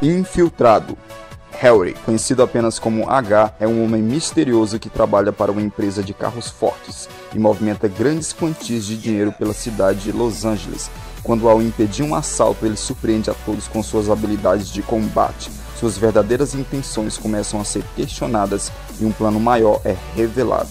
Infiltrado. Harry, conhecido apenas como H, é um homem misterioso que trabalha para uma empresa de carros fortes e movimenta grandes quantias de dinheiro pela cidade de Los Angeles. Quando ao impedir um assalto, ele surpreende a todos com suas habilidades de combate. Suas verdadeiras intenções começam a ser questionadas e um plano maior é revelado.